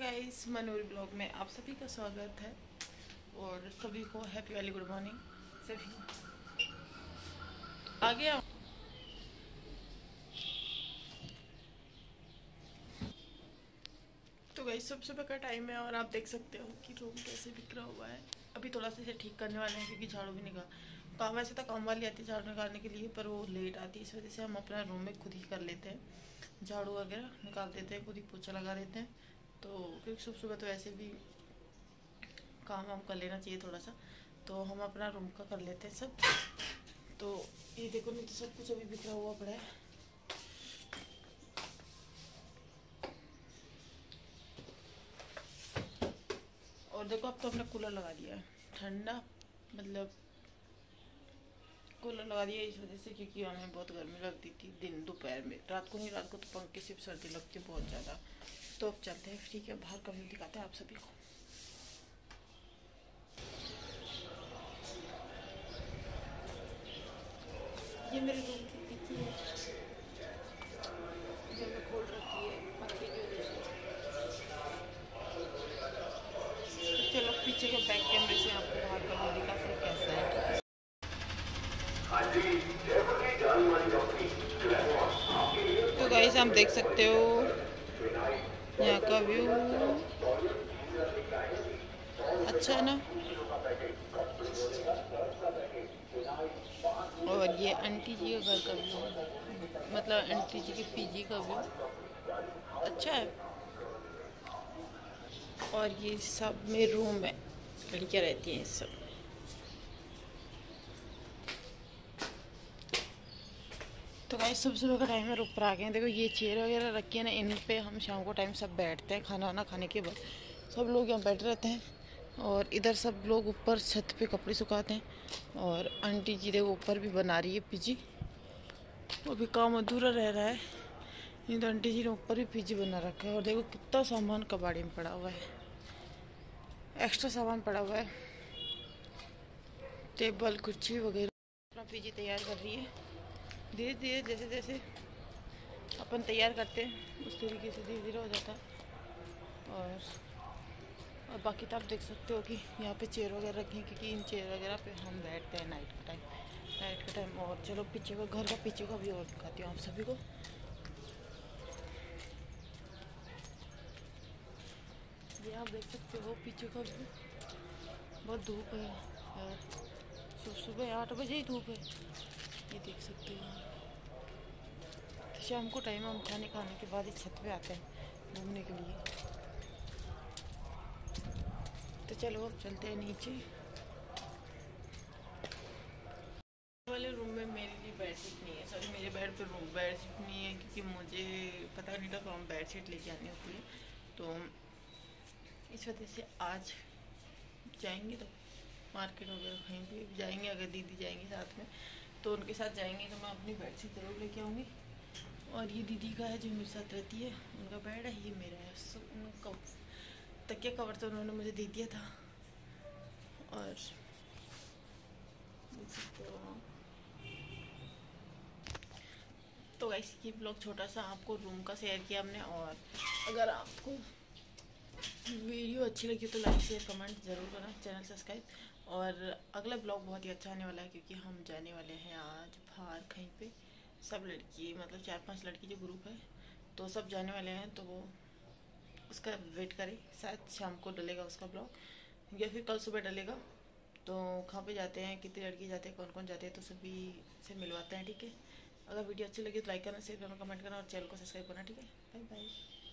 Guys Manor blog में आप सभी का स्वागत है। और सभी को हैप्पी वाली गुड मॉर्निंग सभी। आ गया तो गाइस, सब सुबह का टाइम है और आप देख सकते हो कि रूम कैसे बिखरा हुआ है। अभी थोड़ा सा इसे ठीक करने वाले हैं क्योंकि झाड़ू भी निकाल काम वैसे तो काम वाली आती है झाड़ू निकालने के लिए, पर वो लेट आती है, इस वजह से हम अपना रूम में खुद ही कर लेते हैं। झाड़ू वगैरह निकाल देते हैं, खुद ही पोछा लगा देते हैं। तो क्योंकि सुबह सुबह तो ऐसे भी काम वाम कर लेना चाहिए थोड़ा सा तो हम अपना रूम का कर लेते हैं सब। तो ये देखो, नहीं तो सब कुछ अभी बिखरा हुआ पड़ा है। और देखो, अब तो हमने कूलर लगा दिया है। ठंडा मतलब कूलर लगा दिया इस वजह से, क्योंकि हमें बहुत गर्मी लगती थी दिन दोपहर में। रात को नहीं, रात को तो पंखे सिर्फ़ सर्दी लगती बहुत ज़्यादा। तो अब चलते हैं ठीक है बाहर का व्यू दिखाते हैं आप सभी को। ये मेरे रूम की खिड़की है। तो बैक कैमरे से आपको बाहर का दिखाते कैसा है। तो गाइस हम देख सकते हो का व्यू अच्छा है ना और ये आंटी जी का घर का व्यू मतलब आंटी जी के पीजी का व्यू अच्छा है। और ये सब में रूम है लड़कियाँ रहती हैं सब। तो भाई सुबह सुबह का टाइम है ऊपर आ गए हैं देखो, ये चेयर वगैरह रखी है ना इन पे हम शाम को टाइम सब बैठते हैं, खाना वाना खाने के बाद। सब लोग यहाँ बैठे रहते हैं और इधर सब लोग ऊपर छत पे कपड़े सुखाते हैं और आंटी जी देखो, ऊपर भी बना रही है पीजी वो भी काम अधूरा रह रहा है। नहीं तो आंटी जी ने ऊपर भी पीजी बना रखा है और देखो कितना सामान कबाड़ी में पड़ा हुआ है। एक्स्ट्रा सामान पड़ा हुआ है। टेबल कुर्सी वगैरह। अपना पीजी तैयार कर रही है। धीरे धीरे, जैसे जैसे अपन तैयार करते हैं, उस तरीके से धीरे धीरे हो जाता है। और और बाकी तो आप देख सकते हो कि यहाँ पे चेयर वगैरह रखी क्योंकि इन चेयर वगैरह पे हम बैठते हैं नाइट का टाइम नाइट का टाइम और चलो पीछे का, घर का पीछे का भी और दिखाती हूँ आप सभी को। ये आप देख सकते हो पीछे का भी बहुत धूप है, और सुबह आठ बजे ही धूप है। ये देख सकते हो तो शाम को टाइम हम खाने खाने के बाद ही छत पे आते हैं घूमने के लिए। तो चलो अब चलते हैं नीचे। वाले रूम में मेरे लिए बेड शीट नहीं है। सॉरी मेरे बेड पे रूम बेड शीट नहीं है क्योंकि मुझे पता नहीं था हम बेड शीट लेके आनी होती है। तो इस वजह से आज जाएँगे तो मार्केट वगैरह कहीं भी जाएँगे, अगर दीदी जाएँगी साथ में। तो उनके साथ जाएँगे तो मैं अपनी बेड शीट ज़रूर लेके आऊँगी। और ये दीदी का है जो मेरे साथ रहती है, उनका बेड है, ये मेरा है। सो उनका तकिया कवर तो उन्होंने मुझे दे दिया था। और तो गाइस ये ब्लॉग छोटा सा आपको रूम का शेयर किया हमने, और अगर आपको वीडियो अच्छी लगी तो लाइक, शेयर, कमेंट ज़रूर करना चैनल सब्सक्राइब। और अगला ब्लॉग बहुत ही अच्छा आने वाला है क्योंकि हम जाने वाले हैं आज बाहर कहीं पे। सब लड़की मतलब चार पाँच लड़की जो ग्रुप है तो सब जाने वाले हैं तो वो उसका वेट करें। शायद शाम को डलेगा उसका ब्लॉग या फिर कल सुबह डलेगा। तो कहाँ पे जाते हैं, कितनी लड़की जाते हैं कौन कौन जाते हैं तो सभी से मिलवाते हैं, ठीक है? अगर वीडियो अच्छी लगी तो लाइक करना, शेयर करना, कमेंट करना और चैनल को सब्सक्राइब करना, ठीक है? Bye bye